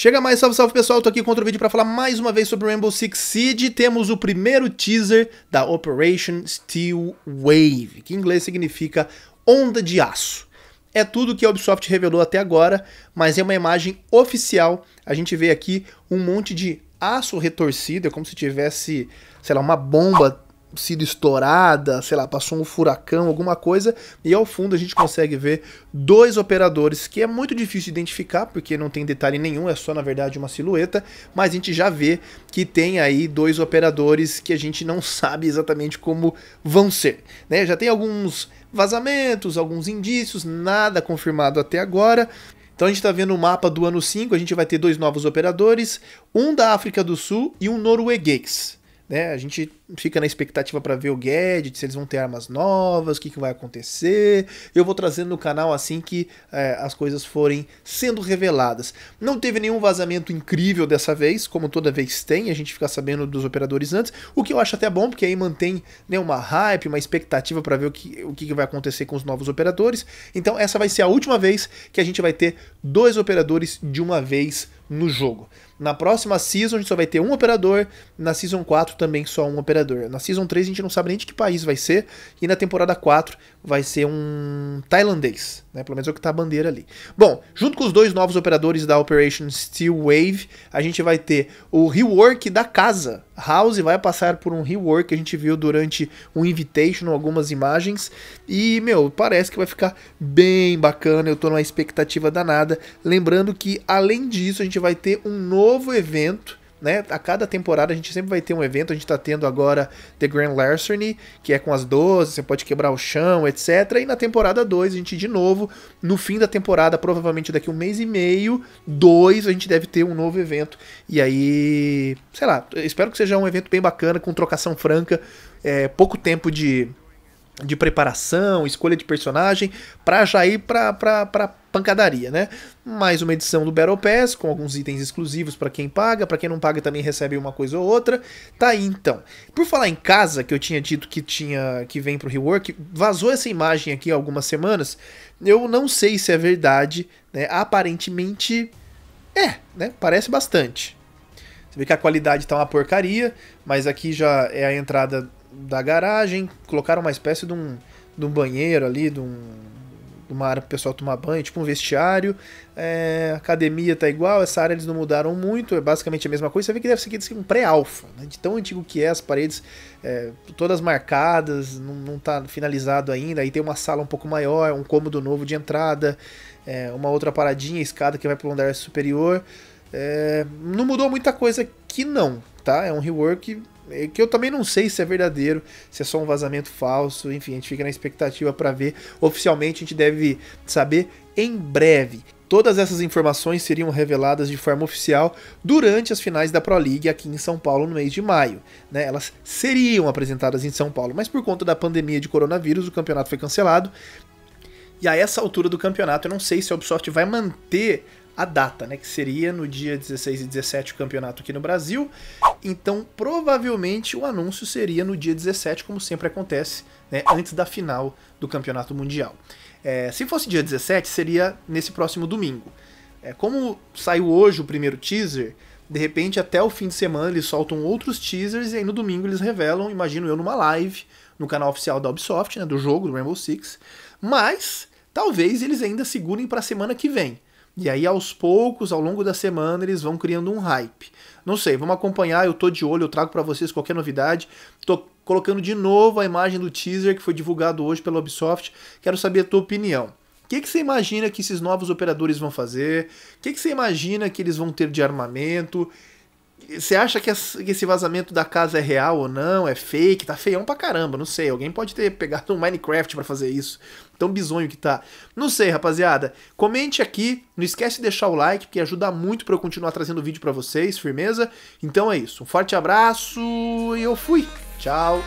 Chega mais, salve, salve pessoal, tô aqui com outro vídeo para falar mais uma vez sobre Rainbow Six Siege. Temos o primeiro teaser da Operation Steel Wave, que em inglês significa onda de aço. É tudo que a Ubisoft revelou até agora, mas é uma imagem oficial. A gente vê aqui um monte de aço retorcido, é como se tivesse, sei lá, uma bomba sido estourada, sei lá, passou um furacão, alguma coisa, e ao fundo a gente consegue ver dois operadores que é muito difícil identificar porque não tem detalhe nenhum, é só na verdade uma silhueta, mas a gente já vê que tem aí dois operadores que a gente não sabe exatamente como vão ser, né? Já tem alguns vazamentos, alguns indícios, nada confirmado até agora, então a gente está vendo o mapa do ano 5, a gente vai ter dois novos operadores, um da África do Sul e um norueguês. Né? A gente fica na expectativa para ver o Gadget, se eles vão ter armas novas, o que, que vai acontecer. Eu vou trazendo no canal assim que é, as coisas forem sendo reveladas. Não teve nenhum vazamento incrível dessa vez, como toda vez tem, a gente fica sabendo dos operadores antes, o que eu acho até bom, porque aí mantém né, uma hype, uma expectativa para ver o que, o que vai acontecer com os novos operadores. Então essa vai ser a última vez que a gente vai ter dois operadores de uma vez no jogo. Na próxima season a gente só vai ter um operador, na season 4 também só um operador. Na season 3 a gente não sabe nem de que país vai ser, e na temporada 4 vai ser um tailandês, né? Pelo menos é o que tá a bandeira ali. Bom, junto com os dois novos operadores da Operation Steel Wave, a gente vai ter o rework da casa. House vai passar por um rework que a gente viu durante um invitation, algumas imagens, e meu, parece que vai ficar bem bacana. Eu tô numa expectativa danada, lembrando que além disso a gente vai ter um novo evento né? A cada temporada a gente sempre vai ter um evento. A gente está tendo agora The Grand Larceny, que é com as 12, você pode quebrar o chão, etc. E na temporada 2, a gente de novo, no fim da temporada, provavelmente daqui um mês e meio, dois, a gente deve ter um novo evento. E aí, sei lá, espero que seja um evento bem bacana, com trocação franca, é, pouco tempo de de preparação, escolha de personagem, pra já ir pra, pra pancadaria, né? Mais uma edição do Battle Pass, com alguns itens exclusivos para quem paga, para quem não paga também recebe uma coisa ou outra. Tá aí então. Por falar em casa, que eu tinha dito que tinha que vem pro rework, vazou essa imagem aqui há algumas semanas. Eu não sei se é verdade, né? Aparentemente é, né? Parece bastante. Você vê que a qualidade tá uma porcaria, mas aqui já é a entrada da garagem, colocaram uma espécie de um, de um banheiro ali, de, um, de uma área para o pessoal tomar banho, tipo um vestiário. É, academia tá igual, essa área eles não mudaram muito, é basicamente a mesma coisa. Você vê que deve ser um pré-alfa, né? de tão antigo que é, as paredes é, todas marcadas, não, não tá finalizado ainda. Aí tem uma sala um pouco maior, um cômodo novo de entrada, é, uma outra paradinha, escada que vai para andar superior. É, não mudou muita coisa que não, tá? É um rework que eu também não sei se é verdadeiro, se é só um vazamento falso, enfim, a gente fica na expectativa para ver. Oficialmente a gente deve saber em breve. Todas essas informações seriam reveladas de forma oficial durante as finais da Pro League aqui em São Paulo no mês de maio. Né? Elas seriam apresentadas em São Paulo, mas por conta da pandemia de coronavírus o campeonato foi cancelado. E a essa altura do campeonato eu não sei se a Ubisoft vai manter a data, né, que seria no dia 16 e 17 o campeonato aqui no Brasil. Então, provavelmente o anúncio seria no dia 17, como sempre acontece, né, antes da final do Campeonato Mundial. É, se fosse dia 17, seria nesse próximo domingo. É, como saiu hoje o primeiro teaser, de repente até o fim de semana eles soltam outros teasers e aí no domingo eles revelam, imagino eu, numa live no canal oficial da Ubisoft, né, do jogo, do Rainbow Six. Mas talvez eles ainda segurem para a semana que vem. E aí, aos poucos, ao longo da semana, eles vão criando um hype. Não sei, vamos acompanhar, eu tô de olho, eu trago para vocês qualquer novidade. Tô colocando de novo a imagem do teaser que foi divulgado hoje pela Ubisoft. Quero saber a tua opinião. O que, que você imagina que esses novos operadores vão fazer? O que, que você imagina que eles vão ter de armamento? Você acha que esse vazamento da casa é real ou não? É fake? Tá feião pra caramba, não sei. Alguém pode ter pegado um Minecraft para fazer isso. Tão bizonho que tá. Não sei, rapaziada. Comente aqui. Não esquece de deixar o like, porque ajuda muito para eu continuar trazendo vídeo para vocês, firmeza? Então é isso. Um forte abraço e eu fui. Tchau.